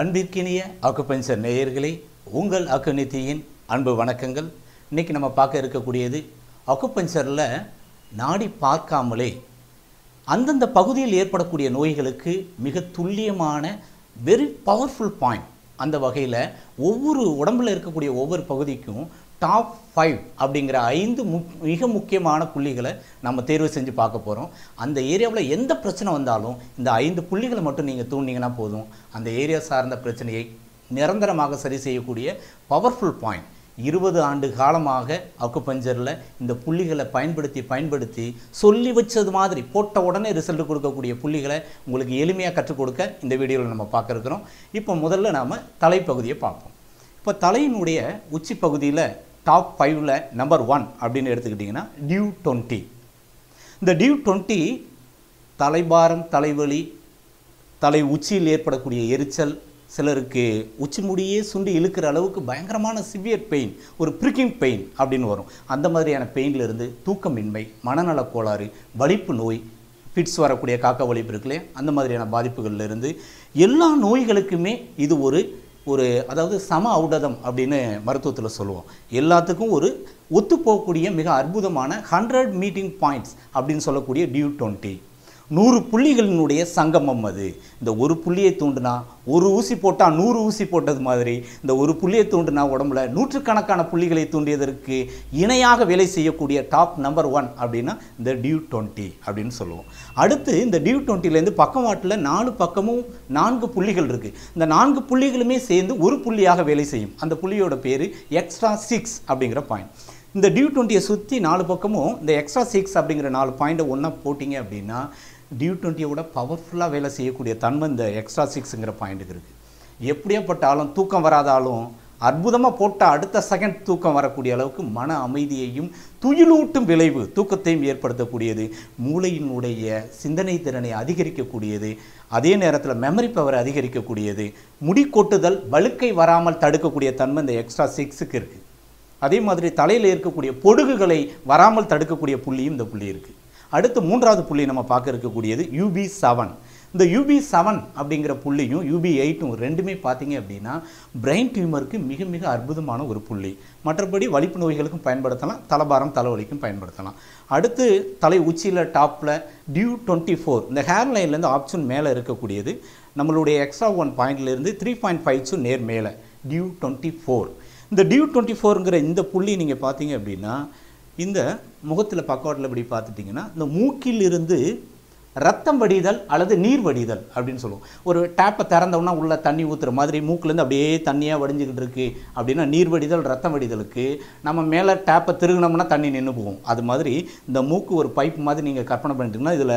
அன்பிற்கினிய அக்குபஞ்சர் நேயர்களே உங்கள் அக்குநித்தியின் அன்பு வணக்கங்கள். இன்னைக்கு நம்ம பார்க்க இருக்கக்கூடியது அக்குபஞ்சரில் நாடி பார்க்காமலே அந்தந்த பகுதியில் ஏற்படக்கூடிய நோய்களுக்கு மிக துல்லியமான வெரி பவர்ஃபுல் பாயிண்ட் அந்த வகையில் ஒவ்வொரு உடம்புல இருக்கக்கூடிய ஒவ்வொரு பகுதிக்கும் டாப் ஃபைவ் அப்படிங்கிற ஐந்து முக் மிக முக்கியமான புள்ளிகளை நம்ம தேர்வு செஞ்சு பார்க்க போகிறோம் அந்த ஏரியாவில் எந்த பிரச்சனை வந்தாலும் இந்த ஐந்து புள்ளிகளை மட்டும் நீங்கள் தூண்டிங்கன்னா போதும். அந்த ஏரியா சார்ந்த பிரச்சனையை நிரந்தரமாக சரி செய்யக்கூடிய பவர்ஃபுல் பாயிண்ட் இருபது ஆண்டு காலமாக அக்குபஞ்சரில் இந்த புள்ளிகளை பயன்படுத்தி பயன்படுத்தி சொல்லி வச்சது மாதிரி போட்ட உடனே ரிசல்ட் கொடுக்கக்கூடிய புள்ளிகளை உங்களுக்கு எளிமையாக கற்றுக் கொடுக்க இந்த வீடியோவில் நம்ம பார்க்க இருக்கிறோம். இப்போ முதல்ல நாம் தலைப்பகுதியை பார்ப்போம். இப்போ தலையினுடைய உச்சி பகுதியில் டாப் ஃபைவ்ல நம்பர் ஒன் அப்படின்னு எடுத்துக்கிட்டிங்கன்னா டியூ டுவெண்ட்டி இந்த டியூ டுவெண்ட்டி தலைபாரம் தலைவலி தலை உச்சியில் ஏற்படக்கூடிய எரிச்சல் சிலருக்கு உச்சி முடியே சுண்டி இழுக்கிற அளவுக்கு பயங்கரமான சிவியர் பெயின் ஒரு ப்ரிக்கிங் பெயின் அப்படின்னு வரும். அந்த மாதிரியான பெயின்லேருந்து தூக்கமின்மை மனநலக் கோளாறு வலிப்பு நோய் ஃபிட்ஸ் வரக்கூடிய காக்க வலிப்பு இருக்குல்லையே அந்த மாதிரியான பாதிப்புகளில் இருந்து எல்லா நோய்களுக்குமே இது ஒரு ஒரு அதாவது சம ஔடதம் அப்படின்னு மருத்துவத்தில் சொல்லுவோம். எல்லாத்துக்கும் ஒரு ஒத்துப்போகக்கூடிய மிக அற்புதமான ஹண்ட்ரட் மீட்டிங் பாயிண்ட்ஸ் அப்படின்னு சொல்லக்கூடிய டியூ டுவெண்ட்டி நூறு புள்ளிகளினுடைய சங்கமம் அது. இந்த ஒரு புள்ளியை தூண்டுனா ஒரு ஊசி போட்டால் நூறு ஊசி போட்டது மாதிரி இந்த ஒரு புள்ளியை தூண்டுனா உடம்புல நூற்றுக்கணக்கான புள்ளிகளை தூண்டியதற்கு இணையாக வேலை செய்யக்கூடிய டாப் நம்பர் ஒன் அப்படின்னா இந்த டியூ டுவெண்ட்டி அப்படின்னு சொல்லுவோம். அடுத்து இந்த டியூ டுவெண்ட்டிலேருந்து பக்கவாட்டில் நாலு பக்கமும் நான்கு புள்ளிகள் இருக்குது இந்த நான்கு புள்ளிகளுமே சேர்ந்து ஒரு புள்ளியாக வேலை செய்யும். அந்த புள்ளியோட பேர் எக்ஸ்ட்ரா சிக்ஸ் அப்படிங்கிற பாயிண்ட். இந்த டியூ டுவெண்ட்டியை சுற்றி நாலு பக்கமும் இந்த எக்ஸ்ட்ரா சிக்ஸ் அப்படிங்கிற நாலு பாயிண்ட்டை ஒன்றா போட்டிங்க அப்படின்னா டியூ டுவெண்ட்டியோட பவர்ஃபுல்லாக வேலை செய்யக்கூடிய தன்மை இந்த எக்ஸ்ட்ரா சிக்ஸுங்கிற பாயிண்ட்டுக்கு இருக்குது எப்படியாப்பட்டாலும் தூக்கம் வராதாலும் அற்புதமாக போட்டால் அடுத்த செகண்ட் தூக்கம் வரக்கூடிய அளவுக்கு மன அமைதியையும் துயிலூட்டும் விளைவு தூக்கத்தையும் ஏற்படுத்தக்கூடியது மூளையினுடைய சிந்தனை திறனை அதிகரிக்கக்கூடியது அதே நேரத்தில் மெமரி பவரை அதிகரிக்கக்கூடியது முடி கொட்டுதல் வழுக்கை வராமல் தடுக்கக்கூடிய தன்மை இந்த எக்ஸ்ட்ரா சிக்ஸுக்கு இருக்குது அதே மாதிரி தலையில் இருக்கக்கூடிய பொடுகுகளை வராமல் தடுக்கக்கூடிய புள்ளியும் இந்த புள்ளி இருக்குது அடுத்து மூன்றாவது புள்ளி நம்ம பார்க்க இருக்கக்கூடியது யூபி செவன் இந்த யூபி செவன் அப்படிங்கிற புள்ளியும் யூபி எயிட்டும் ரெண்டுமே பார்த்தீங்க அப்படின்னா பிரெயின் டியூமருக்கு மிக மிக அற்புதமான ஒரு புள்ளி. மற்றபடி வலிப்பு நோய்களுக்கும் பயன்படுத்தலாம் தலைபாரம் தலைவலிக்கும் பயன்படுத்தலாம். அடுத்து தலை உச்சியில் டாப்பில் டியூ டுவெண்ட்டி ஃபோர் இந்த ஹேர் லைன்லேருந்து ஆப்ஷன் மேலே இருக்கக்கூடியது. நம்மளுடைய எக்ஸ்ட்ரா ஒன் பாயிண்ட்லேருந்து த்ரீ பாயிண்ட் ஃபைவ் நேர் மேலே டியூ டுவெண்ட்டி ஃபோர் இந்த டியூ டுவெண்ட்டி ஃபோருங்கிற இந்த புள்ளி நீங்கள் பார்த்தீங்க அப்படின்னா இந்த முகத்தில் பக்கவாட்டில் இப்படி பார்த்துட்டிங்கன்னா இந்த மூக்கில் இருந்து ரத்தம் வடிதல் அல்லது நீர் வடிதல் அப்படின்னு சொல்லுவோம். ஒரு டேப்பை திறந்தோம்னா உள்ளே தண்ணி ஊற்றுற மாதிரி மூக்குலேருந்து அப்படியே தண்ணியாக வடிஞ்சிக்கிட்டு இருக்குது அப்படின்னா நீர் வடிதல் ரத்தம் வடிதலுக்கு நம்ம மேலே டேப்பை திருகினோம்னா தண்ணி நின்று போகும். அது மாதிரி இந்த மூக்கு ஒரு பைப் மாதிரி நீங்கள் கற்பனை பண்ணிட்டீங்கன்னா இதில்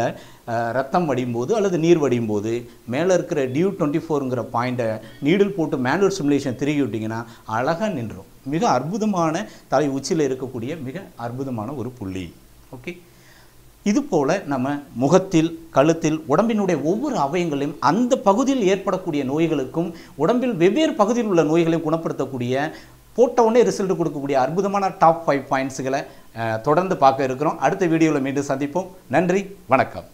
ரத்தம் வடியும் போது அல்லது நீர் வடியும் போது மேலே இருக்கிற டியூ டுவெண்ட்டி ஃபோருங்கிற பாயிண்ட்டை நீடில் போட்டு மேனுவல் சிமுலேஷன் திருகி விட்டிங்கன்னா அழகாக நின்றும் மிக அற்புதமான தலை உச்சியில் இருக்கக்கூடிய மிக அற்புதமான ஒரு புள்ளி. ஓகே இது போல நம்ம முகத்தில் கழுத்தில் உடம்பினுடைய ஒவ்வொரு அவயங்களையும் அந்த பகுதியில் ஏற்படக்கூடிய நோய்களுக்கும் உடம்பில் வெவ்வேறு பகுதியில் உள்ள நோய்களையும் குணப்படுத்தக்கூடிய போட்ட உடனே ரிசல்ட் கொடுக்கக்கூடிய அற்புதமான டாப் ஃபைவ் பாயிண்ட்ஸுகளை தொடர்ந்து பார்க்க இருக்கிறோம். அடுத்த வீடியோவில் மீண்டும் சந்திப்போம். நன்றி வணக்கம்.